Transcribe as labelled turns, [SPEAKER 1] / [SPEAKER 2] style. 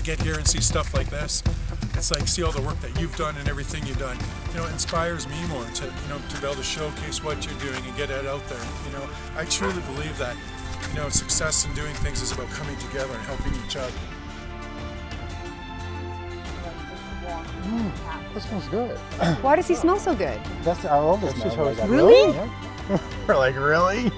[SPEAKER 1] I get here and see stuff like this, it's like see all the work that you've done and everything you've done. You know, it inspires me more to you know to be able to showcase what you're doing and get it out there. You know, I truly believe that you know success in doing things is about coming together and helping each other.
[SPEAKER 2] Mm, that smells good.
[SPEAKER 3] Why does he smell so good?
[SPEAKER 2] That's our oldest.
[SPEAKER 4] That's just how
[SPEAKER 3] Really?
[SPEAKER 2] yeah.
[SPEAKER 4] We're like, really?